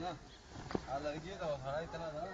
ना। आ लड़की तो हरा इतना था